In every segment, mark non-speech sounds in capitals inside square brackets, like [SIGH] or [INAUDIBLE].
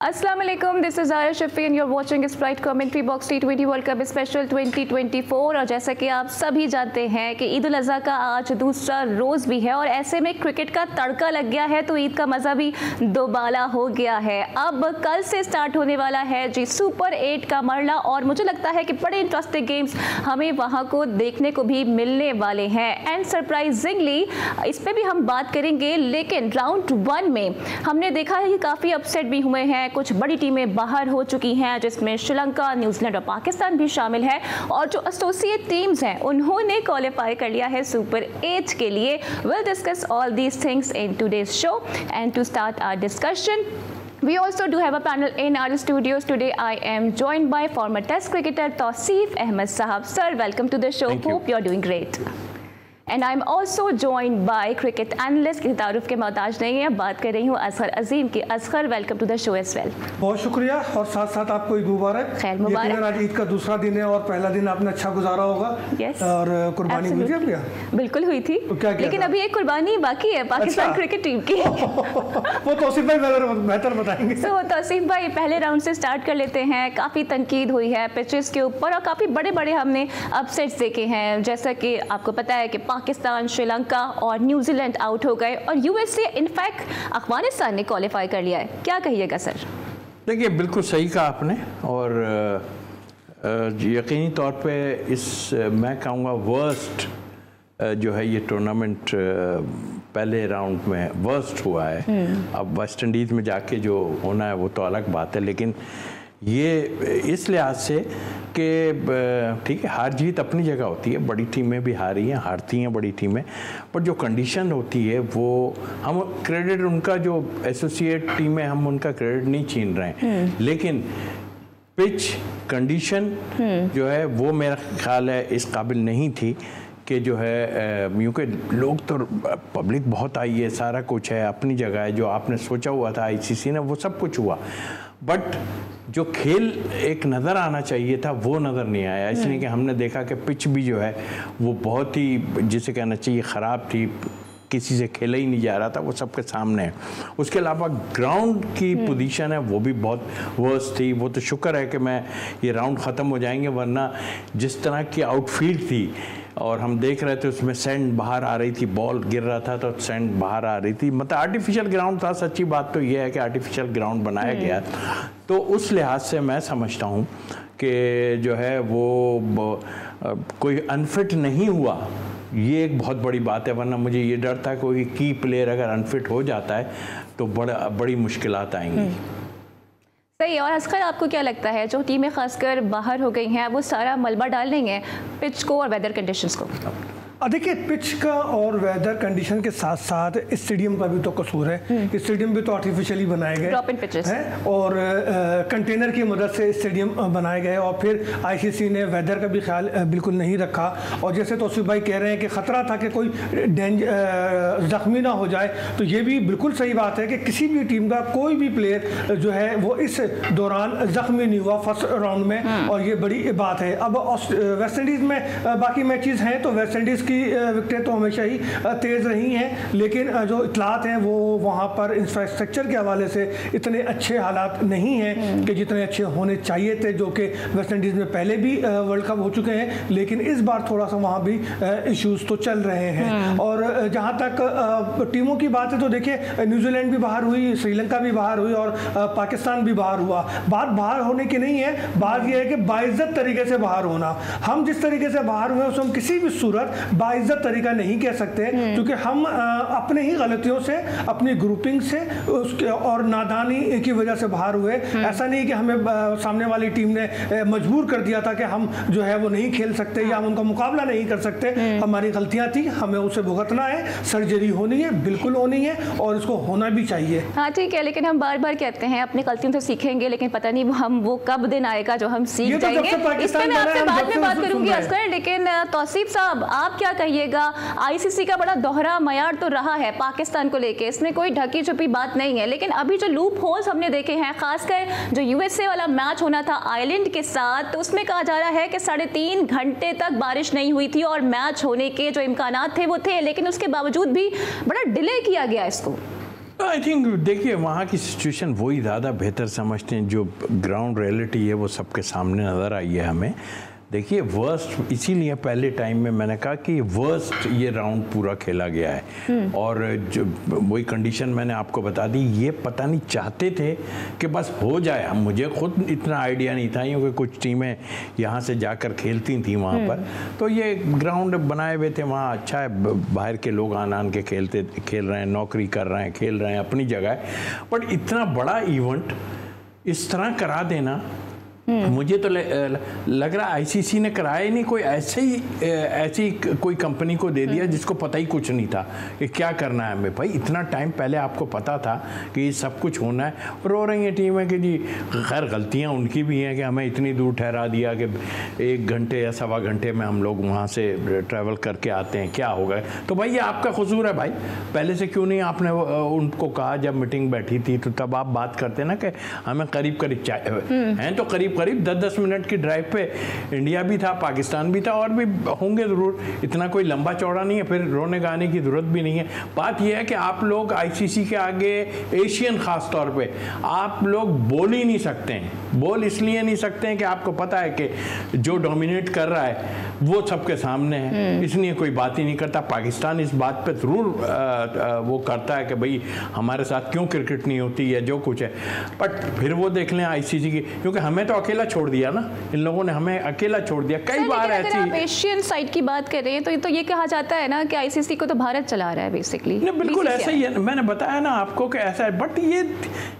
Assalamu alaikum this is Aya Shafi and you're watching Sprite Commentary Box T20 World Cup Special 2024 और जैसा कि आप सभी जानते हैं कि ईद उल अज़हा का आज दूसरा रोज़ भी है और ऐसे में क्रिकेट का तड़का लग गया है तो ईद का मज़ा भी दोबाला हो गया है। अब कल से स्टार्ट होने वाला है जी सुपर एट का मरला और मुझे लगता है कि बड़े इंटरेस्टिंग गेम्स हमें वहाँ को देखने को भी मिलने वाले हैं। एंड सरप्राइजिंगली इस पर भी हम बात करेंगे, लेकिन राउंड वन में हमने देखा है कि काफ़ी अपसेट भी हुए हैं कुछ बड़ी टीमें बाहर हो चुकी हैं जिसमें श्रीलंका न्यूजीलैंड और पाकिस्तान भी शामिल है और जो एसोसिएट टीम्स हैं उन्होंने क्वालिफाई कर लिया है सुपर एट के लिए will discuss all these things in today's show and to start our discussion We also do have a panel in our studios today. I am joined by former Test cricketer Tausif Ahmed Sahab. Sir, welcome to the show. Thank Hope you. you're doing great. And I am also joined by cricket analyst की तारुफ के मोहताज नहीं है। बात कर रही हूँ असगर अजीम की। Asghar welcome to the show as well बहुत शुक्रिया और साथ साथ आपको ईद मुबारक। खैर मुबारक। आज ईद का दूसरा दिन है और पहला दिन आपने अच्छा गुजारा होगा। Yes. और कुर्बानी हुई थी बिल्कुल हुई थी। तो क्या लेकिन अभी एक कुर्बानी बाकी है पाकिस्तान अच्छा। क्रिकेट टीम की। [LAUGHS] वो तौसीफ भाई बेहतर बेहतर बताएँगे। सो तौसीफ भाई पहले राउंड से स्टार्ट कर लेते हैं। काफ़ी तनकीद हुई है पिचेस के ऊपर और काफ़ी बड़े बड़े हमने अपसेट्स देखे हैं। जैसा कि आपको पता है कि पाकिस्तान श्रीलंका और न्यूजीलैंड आउट हो गए और यूएसए इनफैक्ट अफ़गानिस्तान ने क्वालिफाई कर लिया है। क्या कहिएगा सर? देखिए बिल्कुल सही कहा आपने और यकीनी तौर पे इस मैं कहूँगा वर्स्ट जो है ये टूर्नामेंट पहले राउंड में वर्स्ट हुआ है। अब वेस्ट इंडीज़ में जाके जो होना है वो तो अलग बात है लेकिन ये इस लिहाज से कि ठीक है हार जीत अपनी जगह होती है। बड़ी टीमें भी हारी हैं हारती हैं बड़ी टीमें पर जो कंडीशन होती है वो हम क्रेडिट उनका जो एसोसिएट टीम है हम उनका क्रेडिट नहीं छीन रहे हैं। लेकिन पिच कंडीशन जो है वो मेरा ख्याल है इस काबिल नहीं थी कि जो है यूँ के लोग तो पब्लिक बहुत आई है सारा कुछ है अपनी जगह है जो आपने सोचा हुआ था आईसीसी ने वो सब कुछ हुआ। बट जो खेल एक नज़र आना चाहिए था वो नज़र नहीं आया। इसलिए कि हमने देखा कि पिच भी जो है वो बहुत ही जिसे कहना चाहिए ख़राब थी। किसी से खेला ही नहीं जा रहा था वो सबके सामने है। उसके अलावा ग्राउंड की पोजीशन है वो भी बहुत वर्स थी। वो तो शुक्र है कि मैं ये राउंड ख़त्म हो जाएँगे वरना जिस तरह की आउटफील्ड थी और हम देख रहे थे उसमें सेंड बाहर आ रही थी बॉल गिर रहा था तो सेंड बाहर आ रही थी। मतलब आर्टिफिशियल ग्राउंड था सच्ची बात तो यह है कि आर्टिफिशियल ग्राउंड बनाया गया। तो उस लिहाज से मैं समझता हूँ कि जो है वो कोई अनफिट नहीं हुआ ये एक बहुत बड़ी बात है वरना मुझे ये डर था कोई की प्लेयर अगर अनफिट हो जाता है तो बड़ा बड़ी मुश्किलात आएँगी। सही और असकर आपको क्या लगता है, जो टीमें खासकर बाहर हो गई हैं, वो सारा मलबा डाल देंगे पिच को और वेदर कंडीशंस को? देखिए पिच का और वेदर कंडीशन के साथ साथ स्टेडियम का भी तो कसूर है। स्टेडियम भी तो आर्टिफिशियली बनाए गए. हैं और कंटेनर की मदद से स्टेडियम बनाए गए और फिर आईसीसी ने वेदर का भी ख्याल बिल्कुल नहीं रखा। और जैसे तोसीफ भाई कह रहे हैं कि ख़तरा था कि कोई डेंज जख्मी ना हो जाए तो ये भी बिल्कुल सही बात है कि किसी भी टीम का कोई भी प्लेयर जो है वो इस दौरान जख्मी नहीं हुआ फ़र्स्ट राउंड में और ये बड़ी बात है। अब वेस्ट इंडीज़ में बाकी मैचेस हैं तो वेस्ट इंडीज़ की विकेटें तो हमेशा ही तेज़ रही हैं लेकिन जो इतलात हैं वो वहाँ पर इंफ्रास्ट्रक्चर के हवाले से इतने अच्छे हालात नहीं हैं कि जितने अच्छे होने चाहिए थे जो कि वेस्ट इंडीज़ में पहले भी वर्ल्ड कप हो चुके हैं लेकिन इस बार थोड़ा सा वहाँ भी इश्यूज़ तो चल रहे हैं। और जहाँ तक टीमों की बात है तो देखिए न्यूजीलैंड भी बाहर हुई श्रीलंका भी बाहर हुई और पाकिस्तान भी बाहर हुआ। बात बाहर होने की नहीं है बात यह है कि बाइज्जत तरीके से बाहर होना। हम जिस तरीके से बाहर हुए उसे हम किसी भी सूरत बाइज्जत तरीका नहीं कह सकते क्योंकि हम अपने ही गलतियों से अपनी ग्रुपिंग से उसके और नादानी की वजह से बाहर हुए। ऐसा नहीं कि हमें सामने वाली टीम ने मजबूर कर दिया था कि हम जो है वो नहीं खेल सकते या हम उनका मुकाबला नहीं कर सकते। हमारी गलतियाँ थी हमें उसे भुगतना है सर्जरी होनी है बिल्कुल होनी है और इसको होना भी चाहिए। हाँ ठीक है लेकिन हम बार बार कहते हैं अपनी गलतियों से सीखेंगे लेकिन पता नहीं हम वो कब दिन आएगा जो हम सीख तो जाएँगे। इस मैं आपसे बाद में बात करूँगी हैं। लेकिन तौसीफ साहब आप क्या कहिएगा आईसीसी का बड़ा दोहरा मयार तो रहा है पाकिस्तान को लेके। इसमें कोई ढकी छुपी बात नहीं है, लेकिन अभी जो लूप होल्स हमने देखे हैं, खासकर जो यूएसए वाला मैच होना था आयरलैंड के साथ तो उसमें कहा जा रहा है कि साढ़े तीन घंटे तक बारिश नहीं हुई थी और मैच होने के जो इम्कान थे वो थे, लेकिन उसके बावजूद भी बड़ा डिले किया गया इसको। आई थिंक देखिए, वहाँ की सिचुएशन वही ज़्यादा बेहतर समझते हैं, जो ग्राउंड रियलिटी है वो सबके सामने नज़र आई है हमें। देखिए वर्स्ट इसीलिए पहले टाइम में मैंने कहा कि वर्स्ट ये राउंड पूरा खेला गया है। और जो वही कंडीशन मैंने आपको बता दी ये पता नहीं चाहते थे कि बस हो जाए। मुझे खुद इतना आइडिया नहीं था क्योंकि कुछ टीमें यहाँ से जाकर खेलती थी वहाँ पर। तो ये ग्राउंड बनाए हुए थे वहाँ अच्छा है। बाहर के लोग आन आन के खेलते खेल रहे हैं नौकरी कर रहे हैं खेल रहे हैं अपनी जगह बट इतना बड़ा इवेंट इस तरह करा देना हम्म। मुझे तो लग रहा आईसीसी ने कराया ही नहीं कोई ऐसे ही ऐसी कोई कंपनी को दे दिया हम्म। जिसको पता ही कुछ नहीं था कि क्या करना है हमें। भाई इतना टाइम पहले आपको पता था कि ये सब कुछ होना है। रो रही है टीमें कि जी खैर गलतियाँ उनकी भी हैं कि हमें इतनी दूर ठहरा दिया कि एक घंटे या सवा घंटे में हम लोग वहाँ से ट्रैवल करके आते हैं क्या होगा? तो भाई ये आपका कसूर है भाई। पहले से क्यों नहीं आपने उनको कहा जब मीटिंग बैठी थी तो तब आप बात करते ना कि हमें करीब करीब हम्म। हैं तो करीब करीब दस दस मिनट की ड्राइव पे इंडिया भी था पाकिस्तान भी था और भी होंगे ज़रूर। इतना कोई लंबा चौड़ा नहीं है फिर रोने गाने की ज़रूरत भी नहीं है। बात यह है कि आप लोग आईसीसी के आगे एशियन ख़ास तौर पे आप लोग बोल ही नहीं सकते हैं। बोल इसलिए नहीं सकते हैं कि आपको पता है कि जो डोमिनेट कर रहा है वो सबके सामने है। हम्म। इसलिए कोई बात ही नहीं करता। पाकिस्तान इस बात पे ज़रूर वो करता है कि भाई हमारे साथ क्यों क्रिकेट नहीं होती है जो कुछ है। बट फिर वो देख लें आईसीसी की क्योंकि हमें तो अकेला छोड़ दिया ना? इन लोगों ने हमें अकेला छोड़ दिया। कई बार ऐसी एशियन साइड की बात करें तो, ये तो ये कहा जाता है ना कि आईसीसी को तो भारत चला रहा है बेसिकली बिल्कुल ऐसा ही है। मैंने बताया ना आपको कि ऐसा है। बट ये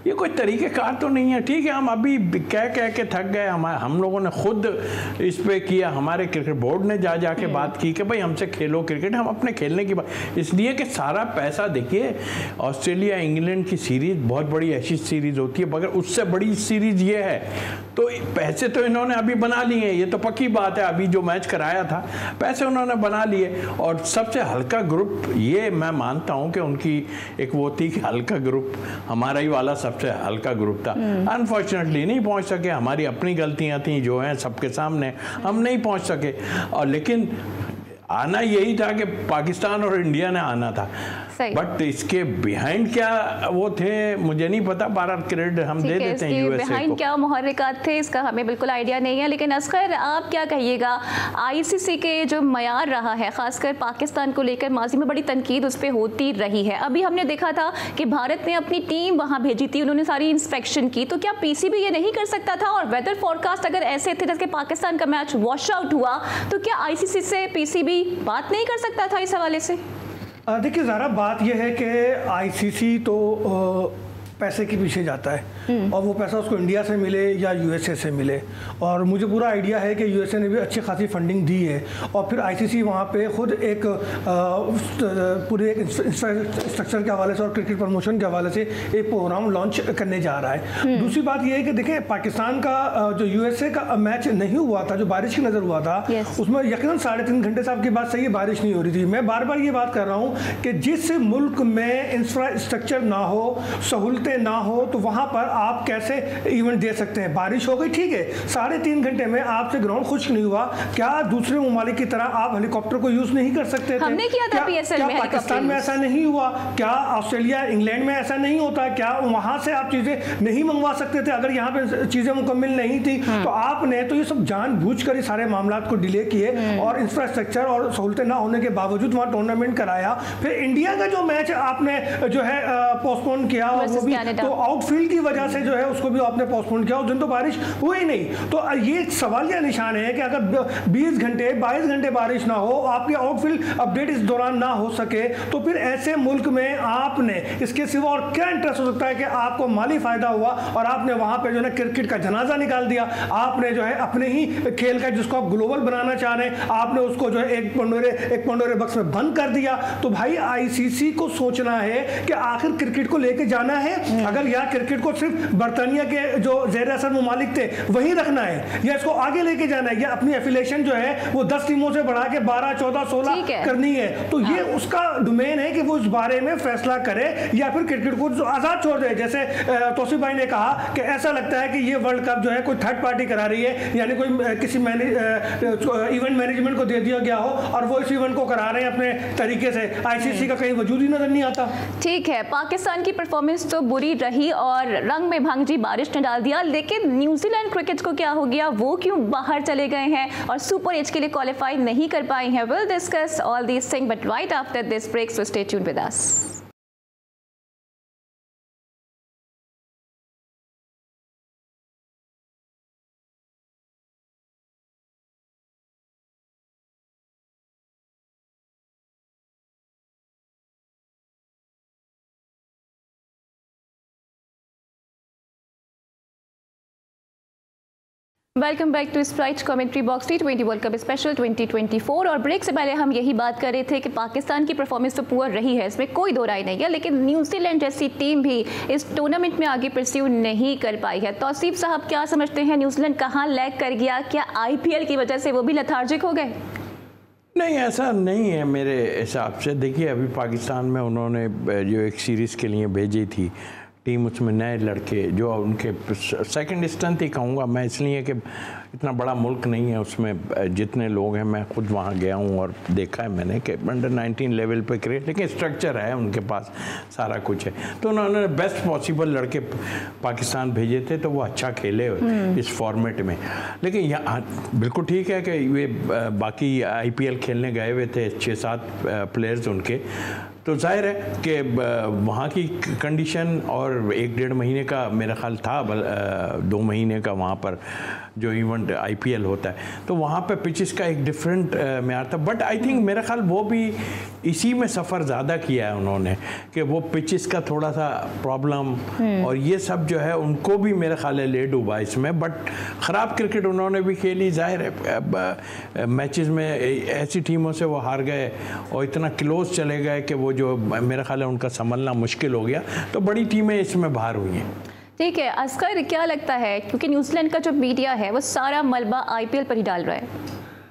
ये कोई तरीक़ेकार तो नहीं है। ठीक है हम अभी कह कह के थक गए। हम हम लोगों ने खुद इस पे किया। हमारे क्रिकेट बोर्ड ने जा जा के हम्म। बात की कि भाई हमसे खेलो क्रिकेट। हम अपने खेलने की बात इसलिए कि सारा पैसा देखिए ऑस्ट्रेलिया इंग्लैंड की सीरीज़ बहुत बड़ी ऐसी सीरीज़ होती है मगर उससे बड़ी सीरीज़ ये है। तो पैसे तो इन्होंने अभी बना लिए ये तो पक्की बात है अभी जो मैच कराया था पैसे उन्होंने बना लिए। और सबसे हल्का ग्रुप ये मैं मानता हूँ कि उनकी एक वो थी कि हल्का ग्रुप हमारा ही वाला सबसे हल्का ग्रुप था। Unfortunately hmm. नहीं पहुँच सके हमारी अपनी गलतियाँ थी जो हैं सबके सामने हम नहीं पहुँच सके। और लेकिन आना यही था कि पाकिस्तान और इंडिया ने आना था। बट इसके बिहाइंड क्या वो थे? मुझे नहीं पता बारह क्रेडिट हम दे देते हैं यूएसए बिहाइंड क्या मुहरिकात थे इसका हमें बिल्कुल आइडिया नहीं है लेकिन असगर आप क्या कहिएगा? आईसीसी के जो मैार रहा है खासकर पाकिस्तान को लेकर माजी में बड़ी तनकीद उस पर होती रही है। अभी हमने देखा था कि भारत ने अपनी टीम वहाँ भेजी थी उन्होंने सारी इंस्पेक्शन की तो क्या पीसीबी ये नहीं कर सकता था? और वेदर फोरकास्ट अगर ऐसे थे जैसे पाकिस्तान का मैच वॉश आउट हुआ तो क्या आईसीसी से पीसीबी बात नहीं कर सकता था इस हवाले से? देखिए ज़रा बात यह है कि आईसीसी तो पैसे के पीछे जाता है। हम्म। और वो पैसा उसको इंडिया से मिले या यूएसए से मिले। और मुझे पूरा आइडिया है कि यूएसए ने भी अच्छी खासी फंडिंग दी है। और फिर आईसीसी वहाँ पे खुद एक पूरे एक इंफ्रास्ट्रक्चर के हवाले से और क्रिकेट प्रमोशन के हवाले से एक प्रोग्राम लॉन्च करने जा रहा है। हम्म। दूसरी बात यह है कि देखें पाकिस्तान का जो यूएसए का मैच नहीं हुआ था जो बारिश की नज़र हुआ था उसमें यकीन साढ़े तीन घंटे से आपकी बात सही है बारिश नहीं हो रही थी। मैं बार बार ये बात कर रहा हूँ कि जिस मुल्क में इंफ्रास्ट्रक्चर ना हो सहूलतें घंटे ना हो तो वहाँ पर आप कैसे इवेंट दे सकते हैं? बारिश हो गई ठीक है। साढ़े तीन घंटे में आपसे ग्राउंड खुश्क नहीं हुआ। क्या दूसरे ममालिक की तरह आप हेलीकॉप्टर को यूज़ नहीं कर सकते थे? हमने किया था क्या, क्या में पाकिस्तान में ऐसा नहीं हुआ? क्या ऑस्ट्रेलिया इंग्लैंड में ऐसा नहीं होता? क्या वहाँ से आप चीज़ें नहीं मंगवा सकते थे? अगर यहाँ पे चीज़ें मुकम्मल नहीं थी हम्म। तो आपने तो ये सब जान कर सारे मामला को डिले किए हम्म। और इंफ्रास्ट्रक्चर और सहूलतें ना होने के बावजूद वहाँ टूर्नामेंट कराया। फिर इंडिया का जो मैच आपने जो है पोस्टपोन किया वो भी तो आउटफील्ड की वजह से जो है उसको भी आपने पोस्टपोन किया उस दिन तो बारिश हुई नहीं। तो ये सवाल या निशान है कि अगर 20 घंटे 22 घंटे बारिश ना हो, आपकी आउटफील्ड अपडेट इस दौरान ना हो सके तो फिर ऐसे मुल्क में आपने इसके सिवा और क्या इंटरेस्ट हो सकता है कि आपको माली फ़ायदा हुआ और आपने वहाँ पर जो है क्रिकेट का जनाजा निकाल दिया। आपने जो है अपने ही खेल का जिसको आप ग्लोबल बनाना चाह रहे हैं, आपने उसको जो है एक पंडोरे एक पंडोरे बक्स में बंद कर दिया। तो भाई आईसीसी को सोचना है कि आखिर क्रिकेट को लेकर जाना है अगर यहाँ क्रिकेट को सिर्फ़ बर्तानिया के जो जेर असर ममालिक थे वहीं रखना है या इसको आगे लेके जाना है या अपनी एफिलेशन जो है वो दस टीमों से बढ़ा के बारह चौदह सोलह करनी है तो हाँ। ये उसका डोमेन है कि वो इस बारे में फैसला करे या फिर क्रिकेट को आज़ाद छोड़ दे। जैसे तोसी भाई ने कहा कि ऐसा लगता है कि ये वर्ल्ड कप जो है कोई थर्ड पार्टी करा रही है यानी कोई किसी इवेंट मैनेजमेंट को दे दिया गया हो और वो इस इवेंट को करा रहे हैं अपने तरीके से। आईसीसी का कहीं वजूद ही नज़र नहीं आता। ठीक है पाकिस्तान की परफॉर्मेंस तो बुरी रही और रंग में भांगजी बारिश ने डाल दिया। लेकिन न्यूजीलैंड क्रिकेट को क्या हो गया? वो क्यों बाहर चले गए हैं और सुपर एज के लिए क्वालिफाई नहीं कर पाए हैं? Will discuss all these thing but right after this break so stay tuned with us welcome back to Sprite commentary box T twenty world cup special 2024 और ब्रेक से पहले हम यही बात कर रहे थे कि पाकिस्तान की परफॉर्मेंस तो पुअर रही है, इसमें कोई दो राय नहीं है, लेकिन न्यूजीलैंड जैसी टीम भी इस टूर्नामेंट में आगे परस्यू नहीं कर पाई है। तौसीफ साहब, क्या समझते हैं न्यूजीलैंड कहाँ लैग कर गया? क्या आईपीएल की वजह से वो भी लथार्जिक हो गए? नहीं, ऐसा नहीं है मेरे हिसाब से। देखिए, अभी पाकिस्तान में उन्होंने जो एक सीरीज़ के लिए भेजी थी टीम उसमें नए लड़के जो उनके सेकंड स्ट्रेंथ ही कहूँगा मैं इसलिए कि इतना बड़ा मुल्क नहीं है उसमें जितने लोग हैं मैं खुद वहाँ गया हूँ और देखा है मैंने कि अंडर 19 लेवल पे क्रिकेट लेकिन स्ट्रक्चर है उनके पास सारा कुछ है। तो उन्होंने बेस्ट पॉसिबल लड़के पाकिस्तान भेजे थे तो वो अच्छा खेले हम्म। इस फॉर्मेट में। लेकिन यहाँ बिल्कुल ठीक है कि वे बाकी आईपीएल खेलने गए हुए थे छः सात प्लेयर्स उनके। तो ज़ाहिर है कि वहाँ की कंडीशन और एक डेढ़ महीने का मेरा ख्याल था दो महीने का वहाँ पर जो इवेंट आईपीएल होता है। तो वहाँ पे पिचेस का एक डिफरेंट मैार था। बट आई थिंक मेरा ख्याल वो भी इसी में सफ़र ज़्यादा किया है उन्होंने कि वो पिचेस का थोड़ा सा प्रॉब्लम हम्म। और ये सब जो है उनको भी मेरा ख्याल है ले डूबा इसमें। बट ख़राब क्रिकेट उन्होंने भी खेली। ज़ाहिर है मैचेस में ऐसी टीमों से वो हार गए और इतना क्लोज चले गए कि वो जो मेरा ख्याल है उनका संभलना मुश्किल हो गया। तो बड़ी टीमें इसमें बाहर हुई हैं। ठीक है, असकर क्या लगता है? क्योंकि न्यूजीलैंड का जो मीडिया है, वो सारा मलबा आईपीएल पर ही डाल रहा है।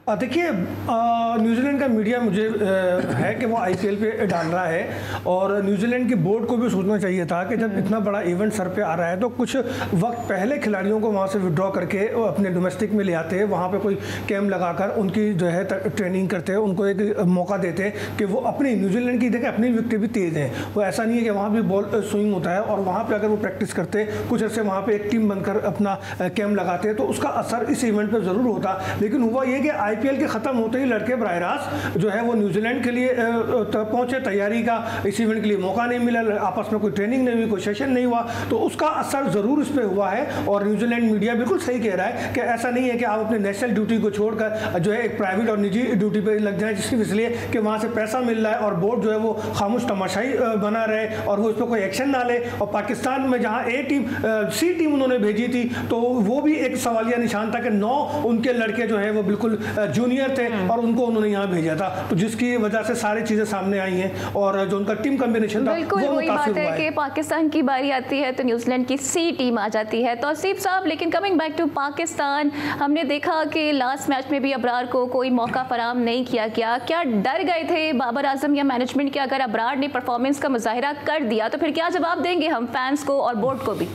देखिए न्यूजीलैंड का मीडिया मुझे आ, है कि वो आईपीएल पे डाल रहा है और न्यूजीलैंड की बोर्ड को भी सोचना चाहिए था कि जब इतना बड़ा इवेंट सर पे आ रहा है तो कुछ वक्त पहले खिलाड़ियों को वहाँ से विड्रॉ करके अपने डोमेस्टिक में ले आते हैं। वहाँ पे कोई कैम्प लगाकर उनकी जो है ट्रेनिंग करते हैं उनको एक मौका देते हैं कि वो अपनी न्यूजीलैंड की देखें अपनी विकटें भी तेज़ हैं। वो ऐसा नहीं है कि वहाँ भी बॉल स्विंग होता है और वहाँ पर अगर वो प्रैक्टिस करते कुछ ऐसे वहाँ पर एक टीम बनकर अपना कैम्प लगाते तो उसका असर इस इवेंट पर ज़रूर होता। लेकिन हुआ ये कि आईपीएल के ख़त्म होते ही लड़के बरह रास्त जो है वो न्यूजीलैंड के लिए पहुँचे। तैयारी का इस इवेंट के लिए मौका नहीं मिला आपस में कोई ट्रेनिंग नहीं हुई, कोई सेशन नहीं हुआ। तो उसका असर ज़रूर इस पर हुआ है और न्यूजीलैंड मीडिया बिल्कुल सही कह रहा है कि ऐसा नहीं है कि आप अपने नेशनल ड्यूटी को छोड़कर जो है एक प्राइवेट और निजी ड्यूटी पर लग जाए, जिसकी इसलिए कि वहाँ से पैसा मिल रहा है और बोर्ड जो है वो खामोश तमाशाई बना रहे और वो इस पर कोई एक्शन ना ले। और पाकिस्तान में जहाँ ए टीम सी टीम उन्होंने भेजी थी तो वो भी एक सवालिया निशान था कि नौ उनके लड़के जो है वो बिल्कुल जूनियर थे हम्म। और उनको उन्होंने यहाँ भेजा था। तो जिसकी वजह से सारी चीज़ें सामने आई हैं और जो उनका टीम कॉम्बिनेशन था बिल्कुल वही बात है कि पाकिस्तान की बारी आती है तो न्यूजीलैंड की सी टीम आ जाती है। तो असीफ साहब लेकिन कमिंग बैक टू पाकिस्तान हमने देखा कि लास्ट मैच में भी अबरार को कोई मौका फराम नहीं किया गया। क्या डर गए थे बाबर आज़म या मैनेजमेंट के? अगर अबरार ने परफॉर्मेंस का मुजाहरा कर दिया तो फिर क्या जवाब देंगे हम फैंस को और बोर्ड को भी?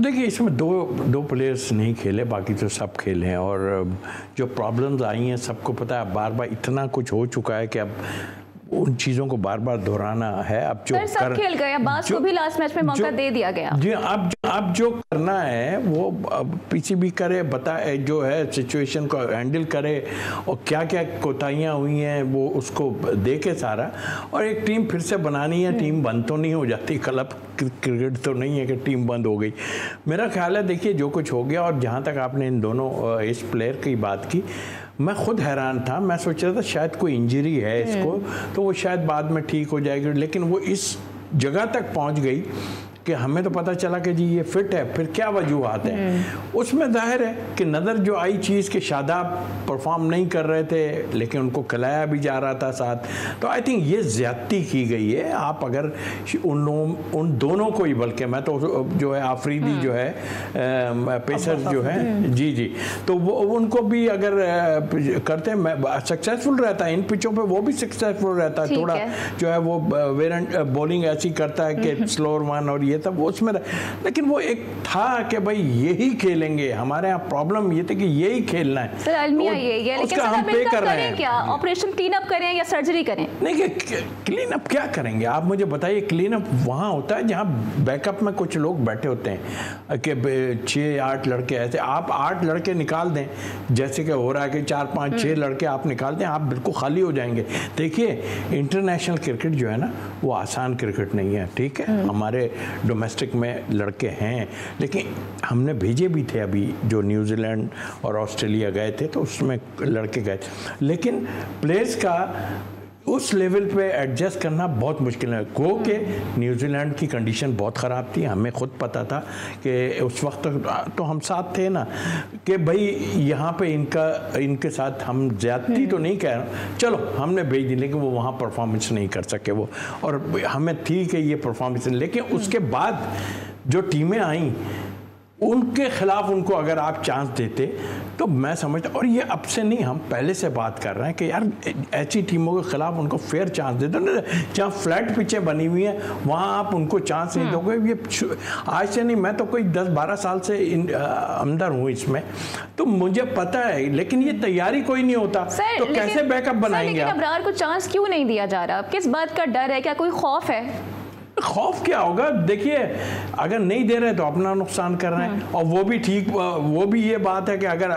देखिए, इसमें दो दो प्लेयर्स नहीं खेले, बाकी तो सब खेले हैं और जो प्रॉब्लम्स आई हैं, सबको पता है बार बार इतना कुछ हो चुका है कि अब उन चीज़ों को बार बार दोहराना है। अब जो सब कर, खेल गए। अब्बास को भी लास्ट मैच में मौका दे दिया गया। जी अब अब जो करना है वो पीसीबी करे बताए जो है सिचुएशन को हैंडल करे और क्या क्या कोताहियाँ हुई हैं वो उसको देखे सारा। और एक टीम फिर से बनानी है। टीम बंद तो नहीं हो जाती। क्लब क्रिकेट तो नहीं है कि टीम बंद हो गई। मेरा ख्याल है देखिए जो कुछ हो गया और जहाँ तक आपने इन दोनों इस प्लेयर की बात की मैं खुद हैरान था मैं सोच रहा था शायद कोई इंजरी है इसको हम्म। तो वो शायद बाद में ठीक हो जाएगी लेकिन वो इस जगह तक पहुँच गई कि हमें तो पता चला कि जी ये फिट है फिर क्या वजूहत है? उसमें ज़ाहिर है कि नज़र जो आई चीज़ के शादाब परफॉर्म नहीं कर रहे थे लेकिन उनको खिलाया भी जा रहा था साथ। तो आई थिंक ये ज़्यादती की गई है। आप अगर उन लोगों उन दोनों को ही बल्कि मैं तो जो है आफरीदी जो है पेसर जो है जी जी। तो वो उनको भी अगर करते हैं सक्सेसफुल रहता है इन पिचों पे वो भी सक्सेसफुल रहता है। थोड़ा जो है वो वेरेंट बॉलिंग ऐसी करता है कि स्लोअर वन और ये सब उसमें लेकिन वो एक था कि भाई यही खेलेंगे हमारे यहाँ प्रॉब्लम ये थी कि यही खेलना है। सर अलमिया तो ये है लेकिन हम पे कर रहे हैं। क्या? ऑपरेशन क्लीन अप करें या सर्जरी करें? नहीं क्लीन अप क्या करेंगे? आप मुझे बताइए क्लीन अप वहाँ होता है जहाँ बैकअप में कुछ लोग बैठे होते हैं? कि छः आठ लड़के ऐसे आप आठ लड़के निकाल दें। जैसे कि हो रहा है कि चार पाँच छः हम्म। लड़के आप निकाल दें आप बिल्कुल खाली हो जाएँगे। देखिए इंटरनेशनल क्रिकेट जो है ना वो आसान क्रिकेट नहीं है ठीक है? हम्म। हमारे डोमेस्टिक में लड़के हैं, लेकिन हमने भेजे भी थे अभी जो न्यूजीलैंड और ऑस्ट्रेलिया गए थे तो उसमें लड़के गए लेकिन प्लेयर्स का उस लेवल पे एडजस्ट करना बहुत मुश्किल है। गो के न्यूजीलैंड की कंडीशन बहुत ख़राब थी। हमें खुद पता था कि उस वक्त तो हम साथ थे ना कि भाई यहाँ पे इनका इनके साथ हम ज़्यादती तो नहीं कह रहे। चलो हमने भेज दी लेकिन वो वहाँ परफॉर्मेंस नहीं कर सके वो। और हमें थी कि ये परफॉर्मेंस लेकिन उसके बाद जो टीमें आई उनके खिलाफ उनको अगर आप चांस देते तो मैं समझता और ये अब से नहीं हम पहले से बात कर रहे हैं कि यार ऐसी टीमों के खिलाफ उनको फेयर चांस देते ना जहाँ फ्लैट पिचें बनी हुई हैं वहाँ आप उनको चांस नहीं दोगे। ये आज से नहीं मैं तो कोई दस बारह साल से अंदर हूँ इसमें। तो मुझे पता है लेकिन ये तैयारी कोई नहीं होता। तो कैसे बैकअप बनाएँगे आप? को चांस क्यों नहीं दिया जा रहा? किस बात का डर है? क्या कोई खौफ है? खौफ क्या होगा? देखिए अगर नहीं दे रहे तो अपना नुकसान कर रहे हैं। और वो भी ठीक वो भी ये बात है कि अगर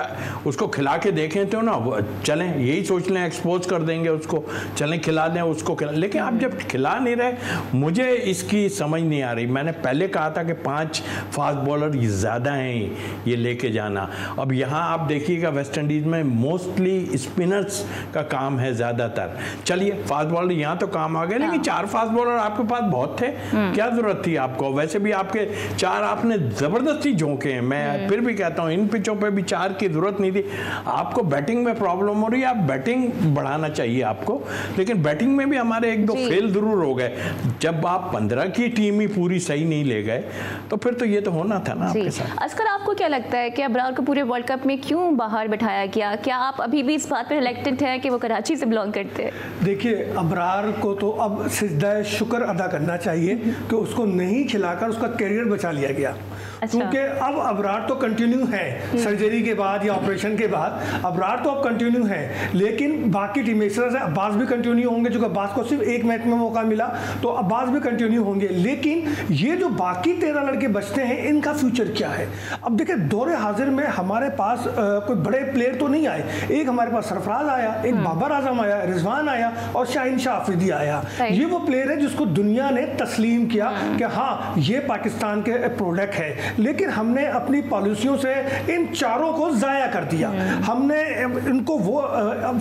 उसको खिला के देखें तो ना चलें यही सोच लें एक्सपोज कर देंगे उसको। चलें खिला दें उसको खिला लेकिन आप जब खिला नहीं रहे मुझे इसकी समझ नहीं आ रही। मैंने पहले कहा था कि पाँच फास्ट बॉलर ज़्यादा हैं ये लेके जाना। अब यहाँ आप देखिएगा वेस्ट इंडीज़ में मोस्टली स्पिनर्स का काम है ज़्यादातर। चलिए फास्ट बॉलर यहाँ तो काम आ गए लेकिन हाँ। चार फास्ट बॉलर आपके पास बहुत थे। क्या ज़रूरत थी आपको? वैसे भी आपके चार आपने ज़बरदस्ती झोंके हैं। मैं हम्म। फिर भी कहता हूँ इन पिचों पे भी चार की ज़रूरत नहीं थी। आपको बैटिंग में प्रॉब्लम हो रही है आप बैटिंग बढ़ाना चाहिए आपको। लेकिन बैटिंग में भी हमारे एक दो फेल ज़रूर हो गए। जब आप पंद्रह की टीम ही पूरी सही नहीं ले गए तो फिर तो ये तो होना था ना आपके साथ। अस्कर आपको क्या लगता है कि अब्रार को पूरे वर्ल्ड कप में क्यों बाहर बैठाया गया? क्या आप अभी भी इस बात पर इलेक्टेड हैं कि वो कराची से बिलोंग करते हैं? देखिए अब्रार को तो अब सिजदा शुक्र अदा करना चाहिए। चाहिए कि उसको नहीं खिलाकर उसका करियर बचा लिया गया। अच्छा। क्योंकि अब अबरार तो कंटिन्यू है सर्जरी के बाद या ऑपरेशन के बाद अबरार तो अब कंटिन्यू है लेकिन बाकी टीमें इस तरह से अब्बास भी कंटिन्यू होंगे जो अब्बास को सिर्फ़ एक मैच में मौका मिला तो अब्बास भी कंटिन्यू होंगे। लेकिन ये जो बाकी तेरह लड़के बचते हैं इनका फ्यूचर क्या है? अब देखिए दौरे हाजिर में हमारे पास आ, कोई बड़े प्लेयर तो नहीं आए। एक हमारे पास सरफराज आया एक हम्म। बाबर आज़म आया रिजवान आया और शाहिन शाह आफरीदी आया। ये वो प्लेयर है जिसको दुनिया ने तस्लीम किया हम्म। कि हाँ ये पाकिस्तान के प्रोडक्ट है। लेकिन हमने अपनी पॉलिसियों से इन चारों को ज़ाया कर दिया। हम्म। हमने इनको वो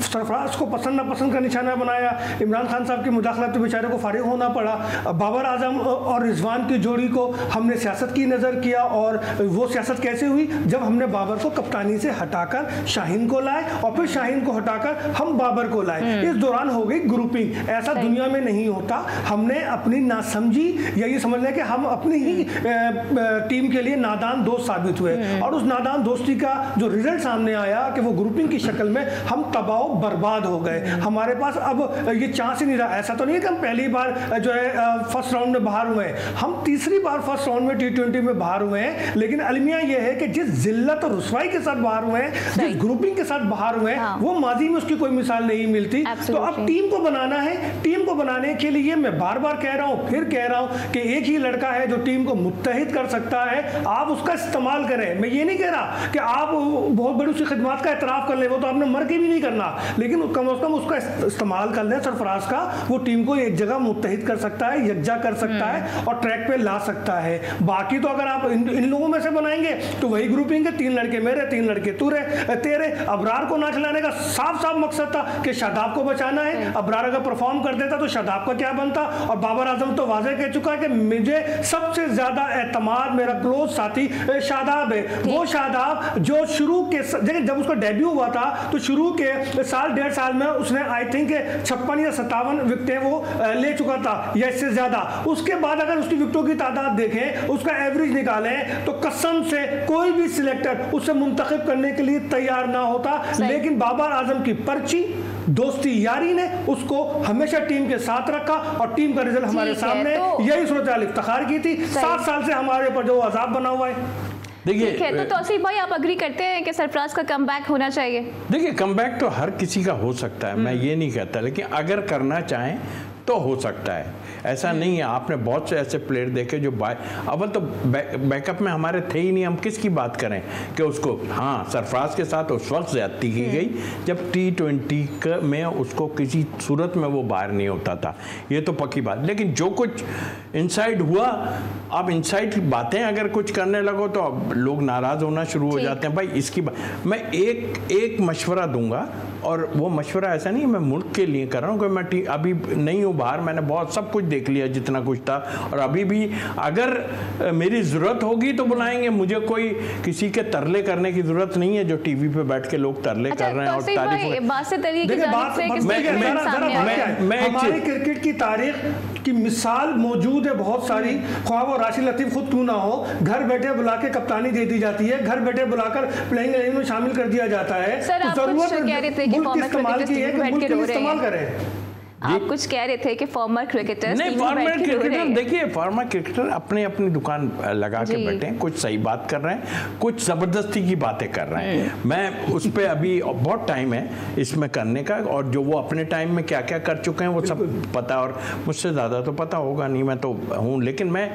सरफराज को पसंद नापसंद का निशाना बनाया। इमरान खान साहब की मुदाखलत तो बेचारे को फारिग होना पड़ा। बाबर आज़म और रिजवान की जोड़ी को हमने सियासत की नज़र किया और वो सियासत कैसे हुई? जब हमने बाबर को कप्तानी से हटाकर शाहीन को लाए और फिर शाहीन को हटाकर हम बाबर को लाए। हम्म। इस दौरान हो गई ग्रुपिंग। ऐसा दुनिया में नहीं होता। हमने अपनी नासमझी या ये समझ लें कि हम अपनी ही टीम के लिए नादान दोस्त साबित हुए। हम्म। और उस नादान दोस्ती का जो रिज़ल्ट सामने आया कि वो ग्रुपिंग की शक्ल में हम तबाह बर्बाद हो गए। हम्म। हमारे पास अब ये चांस ही नहीं रहा। ऐसा तो नहीं है कि हम पहली बार जो है फ़र्स्ट राउंड में बाहर हुए हैं। हम तीसरी बार फ़र्स्ट राउंड में टी ट्वेंटी में बाहर हुए हैं। लेकिन अलमिया ये है कि जिस जिल्लत और रसवाई के साथ बाहर हुए हैं जिस ग्रुपिंग के साथ बाहर हुए हैं हाँ। वो माजी में उसकी कोई मिसाल नहीं मिलती। तो अब टीम को बनाना है। टीम को बनाने के लिए मैं बार बार कह रहा हूँ फिर कह रहा हूँ कि एक ही लड़का है जो टीम को मुतहद कर सकता है। है आप उसका इस्तेमाल करें। मैं ये नहीं कह रहा कि आप बहुत बड़ी उसकी खदमात का एतराफ़ कर ले वो तो आपने मर के भी नहीं करना। लेकिन कम अज़ कम उसका इस्तेमाल कर लें सरफराज का। वो टीम को एक जगह मुतहद कर सकता है यकजा कर सकता है हम्म। और ट्रैक पर ला सकता है। बाकी तो अगर आप इन, इन लोगों में से बनाएँगे तो वही ग्रुपिंग है तीन लड़के मेरे तीन लड़के तुरे तेरे। अबरार को ना खिलाने का साफ़ साफ़ मकसद था कि शादाब को बचाना है। हम्म। अबरार अगर परफॉर्म कर देता तो शादाब का क्या बनता? और बाबर आज़म तो वाजे कह चुका है कि मुझे सबसे ज़्यादा एतमाद मेरा क्लोज साथी शादाब है। वो शादाब जो शुरू के जब उसका डेब्यू हुआ था तो शुरू के साल डेढ़ साल में उसने आई थिंक छप्पन या सत्तावन विकटें वो ले चुका था या इससे ज़्यादा। उसके बाद अगर उसकी विकटों की तादाद देखें उसका एवरेज निकालें तो कसम से कोई भी सिलेक्टर उसे मुंतखब करने के लिए तैयार ना होता। लेकिन बाबर आज़म की पर्ची दोस्ती यारी ने उसको हमेशा टीम के साथ रखा और टीम का रिज़ल्ट हमारे सामने तो... यही सूरत इफ्तार की थी। सात साल से हमारे ऊपर जो अजाब बना हुआ है। देखिए तो तौसीफ भाई आप अग्री करते हैं कि सरफराज का कम होना चाहिए? देखिए कम तो हर किसी का हो सकता है मैं हम्म। ये नहीं कहता लेकिन अगर करना चाहें तो हो सकता है। ऐसा नहीं है आपने बहुत से ऐसे प्लेयर देखे जो बाय अव्वल तो बैकअप में हमारे थे ही नहीं हम किसकी बात करें कि उसको हाँ सरफराज के साथ उस वक्त ज्यादती की गई जब टी ट्वेंटी में उसको किसी सूरत में वो बाहर नहीं होता था। ये तो पक्की बात। लेकिन जो कुछ इनसाइड हुआ अब इनसाइड बातें अगर कुछ करने लगो तो अब लोग नाराज़ होना शुरू हो जाते हैं। भाई इसकी बात मैं एक एक मशवरा दूँगा और वो मशवरा ऐसा नहीं मैं मुल्क के लिए कर रहा हूँ कि मैं अभी नहीं हूँ बाहर मैंने बहुत सब कुछ देख लिया जितना कुछ था। और अभी भी अगर मेरी ज़रूरत होगी तो बुलाएँगे। मुझे कोई किसी के तरले करने की ज़रूरत नहीं है जो टीवी पे बैठ के लोग तरले अच्छा, कर रहे हैं और तारीफ़ क्रिकेट की तारीख की मिसाल मौजूद है बहुत सारी। ख्वाब और राशि लतीफ़ खुद क्यों ना हो? घर बैठे बुला के कप्तानी दे दी जाती है। घर बैठे बुलाकर प्लेइंग इलेवन में शामिल कर दिया जाता है। तो ज़रूरत इस्तेमाल की है कि इस्तेमाल करें? आप कुछ कह रहे थे कि फॉर्मर क्रिकेटर नहीं फॉर्मर क्रिकेटर देखिए फॉर्मर क्रिकेटर अपने अपनी दुकान लगा के बैठे हैं कुछ सही बात कर रहे हैं कुछ ज़बरदस्ती की बातें कर रहे हैं। हम्म। मैं उस पर अभी बहुत टाइम है इसमें करने का और जो वो अपने टाइम में क्या क्या कर चुके हैं वो सब पता और मुझसे ज़्यादा तो पता होगा नहीं मैं तो हूँ लेकिन मैं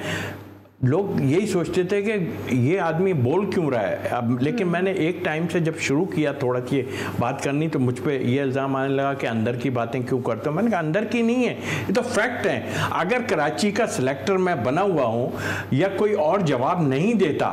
लोग यही सोचते थे कि ये आदमी बोल क्यों रहा है? अब लेकिन हम्म। मैंने एक टाइम से जब शुरू किया थोड़ा ये बात करनी तो मुझ पर यह इल्ज़ाम आने लगा कि अंदर की बातें क्यों करते हो? मैंने कहा अंदर की नहीं है ये तो फैक्ट है। अगर कराची का सिलेक्टर मैं बना हुआ हूँ या कोई और जवाब नहीं देता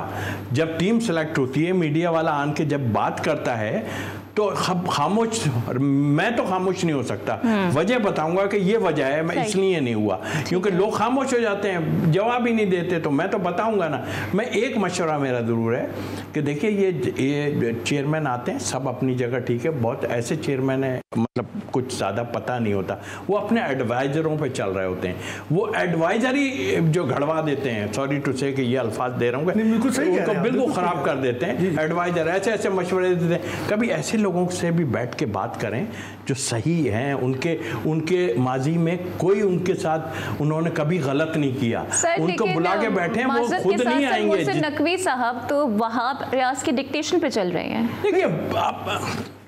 जब टीम सेलेक्ट होती है मीडिया वाला आन के जब बात करता है तो खामोश मैं तो खामोश नहीं हो सकता। हम्म। वजह बताऊँगा कि ये वजह है मैं इसलिए नहीं हुआ। क्योंकि लोग खामोश हो जाते हैं जवाब ही नहीं देते तो मैं तो बताऊँगा ना। मैं एक मशवरा मेरा ज़रूर है कि देखिए ये ये चेयरमैन आते हैं सब अपनी जगह ठीक है बहुत ऐसे चेयरमैन है मतलब कुछ ज़्यादा पता नहीं होता। वो अपने एडवाइज़रों पे चल रहे होते हैं। वो एडवाइज़र ही जो घड़वा देते हैं सॉरी टू से कि ये अल्फाज दे रहा हूँ बिल्कुल सही उनको बिल्कुल ख़राब कर देते हैं। एडवाइज़र ऐसे ऐसे मशवरे देते हैं। कभी ऐसे लोगों से भी बैठ के बात करें जो सही हैं उनके उनके माजी में कोई उनके साथ उन्होंने कभी गलत नहीं किया। उनको बुला के बैठे वो खुद नहीं आएँगे। नकवी साहब तो वहाँ रियाज के डिक्टेशन पे चल रहे हैं। देखिए आप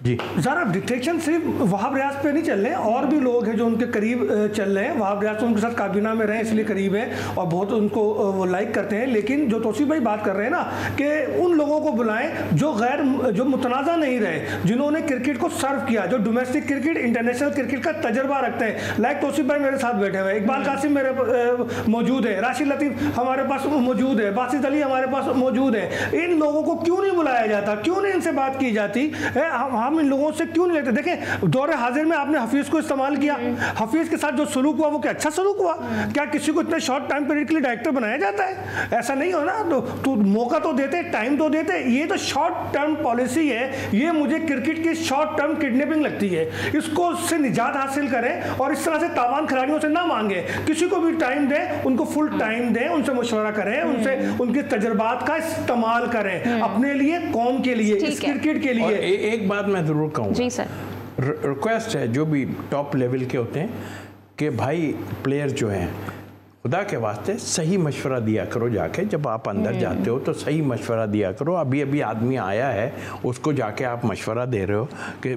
जी। सर अब डिटेक्शन सिर्फ़ वहाब रियाज पे नहीं चल रहे हैं और भी लोग हैं जो उनके करीब चल रहे हैं। वहाब रियाज तो उनके साथ काबीना में रहे, इसलिए करीब है, और बहुत उनको वो लाइक करते हैं। लेकिन जो तोसी भाई बात कर रहे हैं ना, कि उन लोगों को बुलाएँ जो गैर, जो मुतनाज़ा नहीं रहे, जिन्होंने क्रिकेट को सर्व किया, जो डोमेस्टिक क्रिकेट इंटरनेशनल क्रिकेट का तजर्बा रखते हैं। लाइक तोसीफ भाई मेरे साथ बैठे हुए हैं। इकबाल कासिम मेरे मौजूद है। राशिद लतीफ़ हमारे पास मौजूद है। बासित अली हमारे पास मौजूद है। इन लोगों को क्यों नहीं बुलाया जाता? क्यों नहीं इनसे बात की जाती? है हम हम इन लोगों से क्यों नहीं लेते? देखें दौर हाजिर में आपने हफीज़ को इस्तेमाल किया। हफीज़ के साथ जो सलूक हुआ वो क्या अच्छा सलूक हुआ? क्या किसी को इतने शॉर्ट टाइम पीरियड के लिए डायरेक्टर बनाया जाता है? ऐसा नहीं हो ना? तो, तो मौका तो देते टाइम तो देते। ये तो शॉर्ट टर्म पॉलिसी है। ये मुझे क्रिकेट की शॉर्ट टर्म किडनेपिंग लगती है। इसको उससे निजात हासिल करें और इस तरह से तावान खिलाड़ियों से ना मांगे। किसी को भी टाइम दें उनको फुल टाइम दें उनसे मशवरा करें उनसे उनके तजर्बात का इस्तेमाल करें। हम्म। अपने लिए कौम के लिए इस क्रिकेट के लिए। एक बात मैं ज़रूर कहूँगा। जी सर। रिक्वेस्ट है जो भी टॉप लेवल के होते हैं कि भाई प्लेयर जो हैं खुदा के वास्ते सही मशवरा दिया करो जाके। जब आप अंदर हम्म। जाते हो तो सही मशवरा दिया करो। अभी अभी आदमी आया है उसको जाके आप मशवरा दे रहे हो कि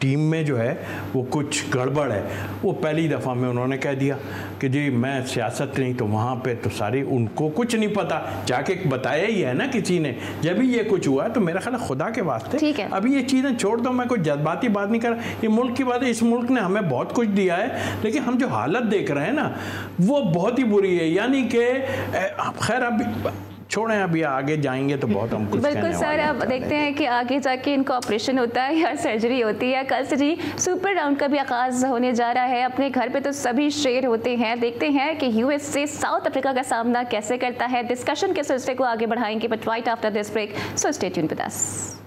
टीम में जो है वो कुछ गड़बड़ है। वो पहली दफ़ा में उन्होंने कह दिया कि जी मैं सियासत नहीं तो वहाँ पे तो सारी उनको कुछ नहीं पता। जाके बताया ही है ना किसी ने जब भी ये कुछ हुआ तो मेरा ख्याल खुदा के वास्ते। अभी ये चीज़ें छोड़ दो मैं कोई जज्बाती बात नहीं कर रहा। ये मुल्क की बात है इस मुल्क ने हमें बहुत कुछ दिया है लेकिन हम जो हालत देख रहे हैं ना वो बहुत ही बुरी है। यानी कि खैर अभी छोड़ें अभी आगे जाएँगे तो बहुत हम कुछ बिल्कुल सर अब देखते हैं कि आगे जाके इनको ऑपरेशन होता है या सर्जरी होती है कल से जी सुपर राउंड का भी आगाज़ होने जा रहा है। अपने घर पे तो सभी शेर होते हैं। देखते हैं कि यूएस से साउथ अफ्रीका का सामना कैसे करता है। डिस्कशन के सिलसिले को आगे बढ़ाएँगे but wait after this break so stay यून with us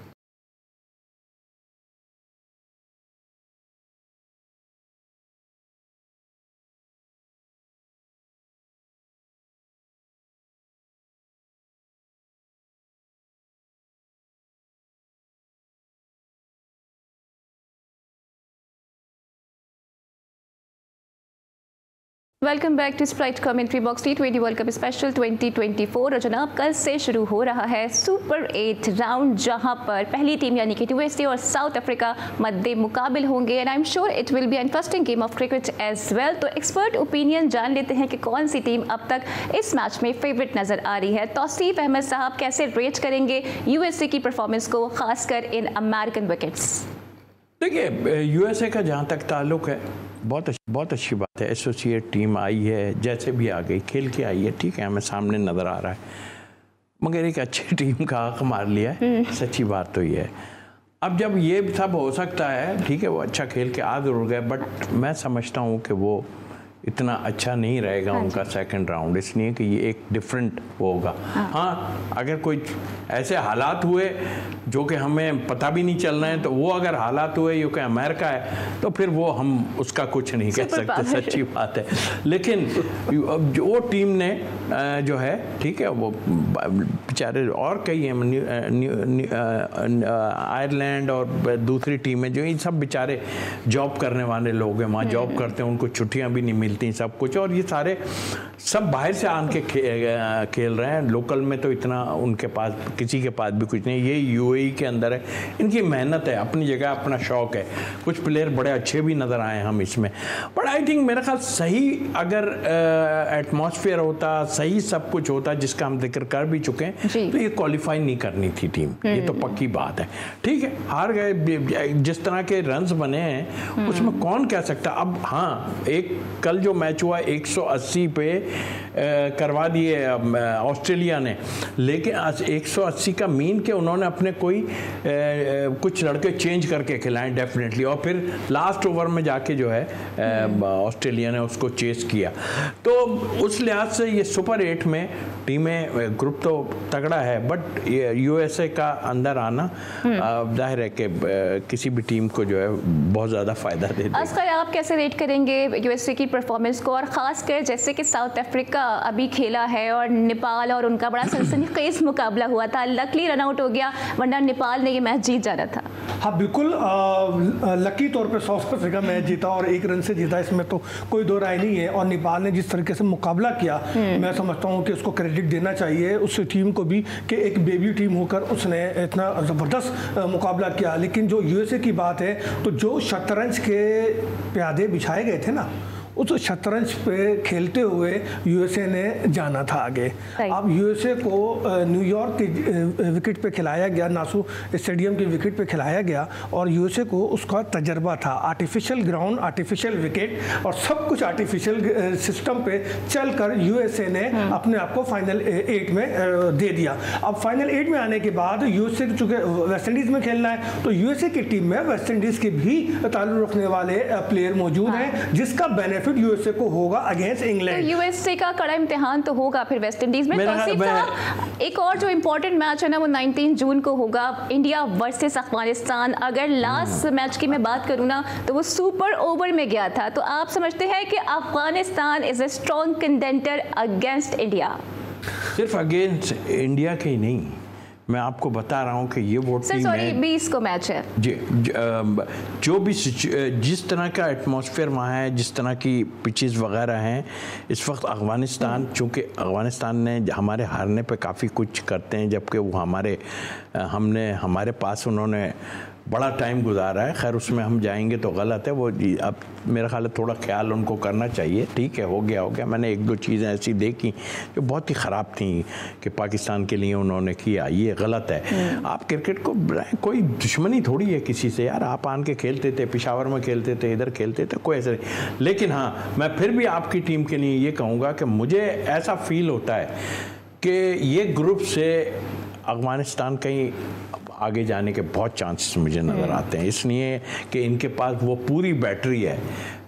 welcome back to Sprite commentary box T twenty world cup special 2024 और जनाब कल से शुरू हो रहा है सुपर एट राउंड जहाँ पर पहली टीम यानी कि यूएसए और साउथ अफ्रीका मध्य मुकाबिल होंगे and I am sure it will be interesting game of cricket as well तो एक्सपर्ट ओपिनियन जान लेते हैं कि कौन सी टीम अब तक इस मैच में फेवरेट नज़र आ रही है। तौसीफ अहमद साहब, कैसे रेट करेंगे यूएसए की परफॉर्मेंस को, खासकर इन अमेरिकन विकेट्स देखिए यूएसए का जहाँ तक ताल्लुक है बहुत अच्छी बहुत अच्छी बात है। एसोसिएट टीम आई है जैसे भी आ गई खेल के आई है ठीक है हमें सामने नज़र आ रहा है। मगर एक अच्छी [LAUGHS] टीम का हक मार लिया है हम्म। सच्ची बात तो ये है। अब जब ये सब हो सकता है ठीक है वो अच्छा खेल के आ उड़ गए बट मैं समझता हूँ कि वो इतना अच्छा नहीं रहेगा हाँ उनका सेकंड राउंड इसलिए कि ये एक डिफरेंट होगा। हाँ।, हाँ अगर कोई ऐसे हालात हुए जो कि हमें पता भी नहीं चल रहे हैं तो वो अगर हालात हुए जो कि अमेरिका है तो फिर वो हम उसका कुछ नहीं कह सकते सच्ची बात है। लेकिन जो वो टीम ने जो है ठीक है वो बेचारे और कई हैं आयरलैंड और दूसरी टीमें जो इन सब बेचारे जॉब करने वाले लोग हैं वहाँ जॉब हम्म। करते हैं उनको छुट्टियाँ भी नहीं मिलती सब कुछ और ये सारे सब बाहर से आन के खे, खेल रहे हैं। लोकल में तो इतना उनके पास किसी के पास भी कुछ नहीं। ये यूएई के अंदर है। इनकी मेहनत है अपनी जगह अपना शौक है। कुछ प्लेयर बड़े अच्छे भी नज़र आए हम इसमें। बट आई थिंक मेरा ख्याल सही अगर एटमॉस्फेयर होता सही सब कुछ होता जिसका हम ज़िक्र कर भी चुके हैं तो ये क्वालिफाई नहीं करनी थी टीम ये तो हम्म। पक्की बात है। ठीक है हार गए जिस तरह के रन बने हैं हम्म। उसमें कौन कह सकता? अब हाँ एक कल जो मैच हुआ 180 पे करवा दिए ऑस्ट्रेलिया ने। लेकिन 180 का मीन के उन्होंने अपने कोई ए, कुछ लड़के चेंज करके खिलाए डेफिनेटली और फिर लास्ट ओवर में जाके जो है ऑस्ट्रेलिया ने उसको चेस किया। तो उस लिहाज से ये सुपर एट में टीमें ग्रुप तो तगड़ा है बट यूएसए का अंदर आना हम्म। ज़ाहिर है कि किसी भी टीम को जो है बहुत ज़्यादा फ़ायदा दे आप कैसे रेट करेंगे यूएसए की परफॉर्मेंस को? और ख़ास कर जैसे कि साउथ अफ्रीका अभी खेला है और नेपाल और उनका बड़ा सनसनी सनसनीखेज मुकाबला हुआ था। लकली रन आउट हो गया वरना नेपाल ने ये मैच जीत जाना था। हाँ बिल्कुल लकी तौर पे साउथ अफ्रीका मैच जीता और एक रन से जीता। इसमें तो कोई दो राय नहीं है। और नेपाल ने जिस तरीके से मुकाबला किया हम्म। मैं समझता हूँ कि उसको क्रेडिट देना चाहिए उस टीम को भी कि एक बेबी टीम होकर उसने इतना ज़बरदस्त मुकाबला किया। लेकिन जो यूएसए की बात है तो जो शतरंज के प्यादे बिछाए गए थे ना उस शतरंज पे खेलते हुए यूएसए ने जाना था आगे अब यूएसए को न्यूयॉर्क की विकेट पे खिलाया गया नासू स्टेडियम की विकेट पे खिलाया गया और यूएसए को उसका तजर्बा था आर्टिफिशियल ग्राउंड आर्टिफिशियल विकेट और सब कुछ आर्टिफिशियल सिस्टम पे चलकर यूएसए ने हम्म। अपने आप को फाइनल एट में दे दिया अब फाइनल एट में आने के बाद यूएसए चूँकि वेस्ट इंडीज़ में खेलना है तो यूएसए की टीम में वेस्ट इंडीज़ के भी ताल्लुक रखने वाले प्लेयर मौजूद हाँ। हैं जिसका बेनिफिट बेनिफिट यूएसए को होगा अगेंस्ट इंग्लैंड तो यूएसए का कड़ा इम्तिहान तो होगा फिर वेस्ट इंडीज में। तो एक और जो इम्पोर्टेंट मैच है ना वो 19 जून को होगा इंडिया वर्सेस अफ़गानिस्तान। अगर लास्ट मैच हम्म। की मैं बात करूँ ना तो वो सुपर ओवर में गया था। तो आप समझते हैं कि Afghanistan is a strong contender against India सिर्फ़ अगेंस्ट इंडिया के ही नहीं मैं आपको बता रहा हूँ कि ये वोट सॉरी बीस को मैच है। जी जो भी जिस तरह का एटमॉस्फेयर वहाँ है जिस तरह की पिचेस वगैरह हैं इस वक्त अफ़गानिस्तान चूँकि अफ़गानिस्तान ने हमारे हारने पे काफ़ी कुछ करते हैं जबकि वो हमारे हमने हमारे पास उन्होंने बड़ा टाइम गुजारा है। खैर उसमें हम जाएँगे तो गलत है। वो अब मेरा ख्याल है थोड़ा ख्याल उनको करना चाहिए। ठीक है हो गया हो गया। मैंने एक दो चीज़ें ऐसी देखी जो बहुत ही ख़राब थी कि पाकिस्तान के लिए उन्होंने किया। ये गलत है। हम्म। आप क्रिकेट को कोई दुश्मनी थोड़ी है किसी से। यार आप आन के खेलते थे पिशावर में खेलते थे इधर खेलते थे कोई ऐसा नहीं। लेकिन हाँ मैं फिर भी आपकी टीम के लिए ये कहूँगा कि मुझे ऐसा फील होता है कि ये ग्रुप से अफ़गानिस्तान कहीं आगे जाने के बहुत चांसेस मुझे नज़र हम्म। आते हैं इसलिए कि इनके पास वो पूरी बैटरी है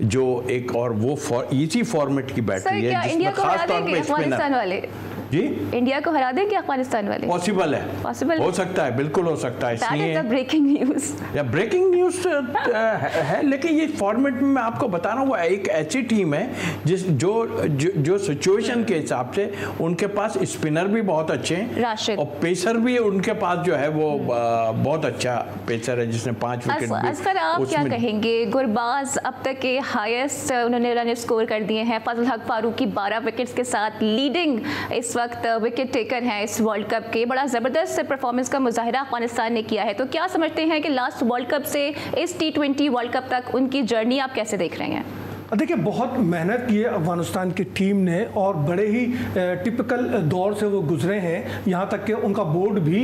जो एक और वो फॉर, इसी फॉर्मेट की बैटरी है जिसमें खास तौर पर स्पिनर जी? इंडिया को हरा देंगे अफ़गानिस्तान वाले? पॉसिबल है। पॉसिबल हो सकता है बिल्कुल हो सकता है इसलिए ब्रेकिंग न्यूज़ या ब्रेकिंग न्यूज़ है लेकिन ये फॉर्मेट में मैं आपको बता रहा हूँ एक ऐसी टीम है जिस जो जो, जो सिचुएशन के हिसाब से उनके पास स्पिनर भी बहुत अच्छे हैं और पेसर भी उनके पास जो है वो बहुत अच्छा पेसर है जिसने पाँच विकेट असफर आप क्या कहेंगे? गुरबाज अब तक के हाईएस्ट उन्होंने रन स्कोर कर दिए हैं। फजल हक फारूकी बारह विकेट्स के साथ लीडिंग इस वक्त विकेट टेकर हैं इस वर्ल्ड कप के। बड़ा ज़बरदस्त परफॉर्मेंस का मुजाहरा अफ़गानिस्तान ने किया है। तो क्या समझते हैं कि लास्ट वर्ल्ड कप से इस टी वर्ल्ड कप तक उनकी जर्नी आप कैसे देख रहे हैं? देखिए, बहुत मेहनत की है अफ़गानिस्तान की टीम ने और बड़े ही टिपिकल दौर से वो गुजरे हैं। यहाँ तक कि उनका बोर्ड भी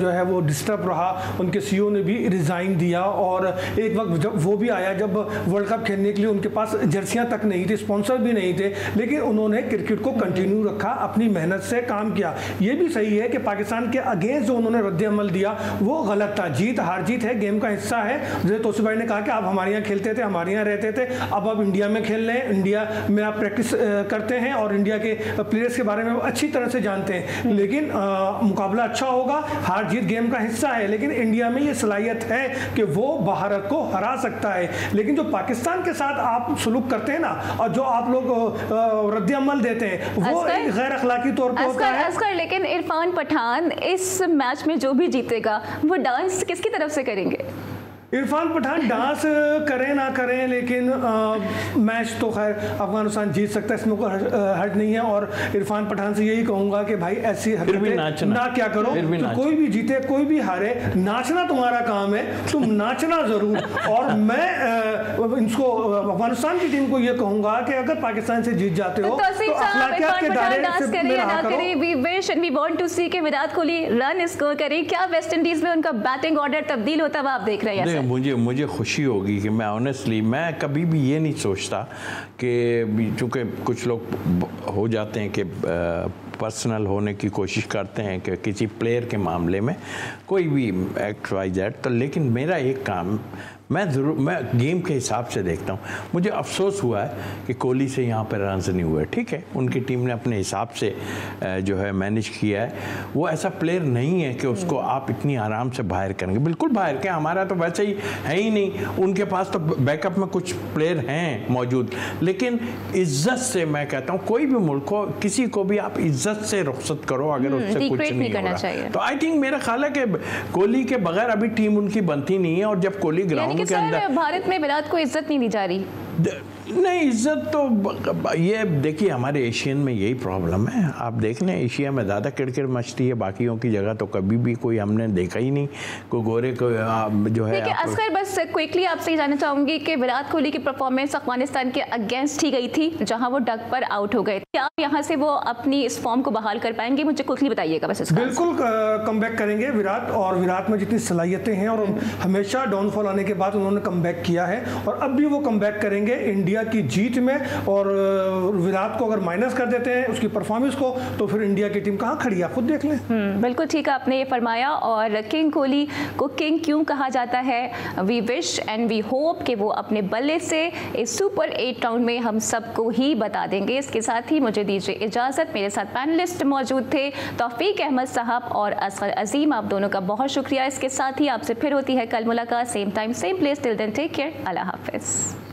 जो है वो डिस्टर्ब रहा, उनके सीईओ ने भी रिज़ाइन दिया और एक वक्त जब वो भी आया, जब वर्ल्ड कप खेलने के लिए उनके पास जर्सियाँ तक नहीं थी स्पॉन्सर भी नहीं थे, लेकिन उन्होंने क्रिकेट को कंटिन्यू रखा, अपनी मेहनत से काम किया। ये भी सही है कि पाकिस्तान के अगेंस्ट जो उन्होंने रद्दमल दिया, वो गलत था। जीत हार जीत है गेम का हिस्सा है। जैसे तोसी भाई ने कहा कि आप हमारे यहाँ खेलते थे, हमारे यहाँ रहते थे, अब अब इंडिया में खेल रहे हैं इंडिया में आप प्रैक्टिस करते हैं और इंडिया के प्लेयर्स के बारे में अच्छी तरह से जानते हैं। लेकिन मुकाबला अच्छा होगा हार जीत गेम का हिस्सा है लेकिन इंडिया में ये सलाहियत है कि वो भारत को हरा सकता है। लेकिन जो पाकिस्तान के साथ आप सलूक करते हैं ना और जो आप लोग रद्द अमल देते हैं वो गैर अखलाकी तौर पर होता है। लेकिन इरफान पठान इस मैच में जो भी जीतेगा वो डांस किसकी तरफ़ से करेंगे? इरफान पठान डांस करें ना करें लेकिन आ, मैच तो खैर अफ़गानिस्तान जीत सकता है इसमें कोई हर्ज नहीं है। और इरफान पठान से यही कहूँगा कि भाई ऐसी हरकतें ना क्या करो। भी तो कोई भी जीते कोई भी हारे नाचना तुम्हारा काम है तुम नाचना ज़रूर। और मैं इसको अफ़गानिस्तान की टीम को ये कहूँगा कि अगर पाकिस्तान से जीत जाते हो तो, तो दायरे से विराट कोहली रन स्कोर करें। क्या वेस्ट इंडीज में उनका बैटिंग ऑर्डर तब्दील होता हुआ आप देख रहे हैं? मुझे मुझे खुशी होगी कि मैं ऑनेस्टली मैं कभी भी ये नहीं सोचता कि चूँकि कुछ लोग हो जाते हैं कि पर्सनल होने की कोशिश करते हैं कि किसी प्लेयर के मामले में, कोई भी एक्ट वाई जेड तो लेकिन मेरा एक काम मैं ज़रूर मैं गेम के हिसाब से देखता हूँ। मुझे अफसोस हुआ है कि कोहली से यहाँ पर रन नहीं हुए ठीक है? उनकी टीम ने अपने हिसाब से जो है मैनेज किया है। वो ऐसा प्लेयर नहीं है कि उसको आप इतनी आराम से बाहर करेंगे। बिल्कुल बाहर क्या हमारा तो वैसे ही है ही नहीं। उनके पास तो बैकअप में कुछ प्लेयर हैं मौजूद। लेकिन इज़्ज़त से मैं कहता हूँ कोई भी मुल्क हो किसी को भी आप इज़्ज़त से रुख्सत करो अगर हम्म, उससे कुछ नहीं, नहीं करना चाहिए। तो आई थिंक मेरा ख्याल है कि कोहली के बगैर अभी टीम उनकी बनती नहीं है और जब कोहली ग्राउंड के अंदर। भारत में विराट को इज़्ज़त नहीं दी जा रही। नहीं इज़्ज़त तो ये देखिए हमारे एशियन में यही प्रॉब्लम है। आप देख लें एशिया में ज़्यादा किड़किड़ मचती है बाकियों की जगह तो कभी भी कोई हमने देखा ही नहीं। कोई गोरे को जो है असकर बस क्विकली आपसे ही जानना चाहूँगी कि विराट कोहली की परफॉर्मेंस अफ़गानिस्तान के अगेंस्ट ही गई थी जहाँ वो डग पर आउट हो गए थे। आप यहाँ से वो अपनी इस फॉर्म को बहाल कर पाएँगे? मुझे क्विकली बताइएगा बस बिल्कुल कम बैक करेंगे विराट और विराट में जितनी सलाहियतें हैं और हमेशा डाउनफॉल आने के बाद उन्होंने कम बैक किया है और अब भी वो कम बैक करेंगे इंडिया इंडिया की जीत में और विराट को अगर माइनस कर देते हैं उसकी परफॉर्मेंस को तो फिर इंडिया की टीम कहाँ खड़ी है? खुद देख लें। हम्म, बिल्कुल ठीक है आपने ये फरमाया और किंग कोहली को किंग क्यों कहा जाता है? We wish and we hope कि वो अपने बल्ले से इस सुपर एट राउंड में हम सबको ही बता देंगे। इसके साथ ही मुझे दीजिए इजाज़त। मेरे साथ पैनलिस्ट मौजूद थे तोफ़ीक अहमद साहब और असगर अजीम। आप दोनों का बहुत शुक्रिया। इसके साथ ही आपसे फिर होती है कल मुलाकात। Same time same place till then take care अल्लाह हाफिज़।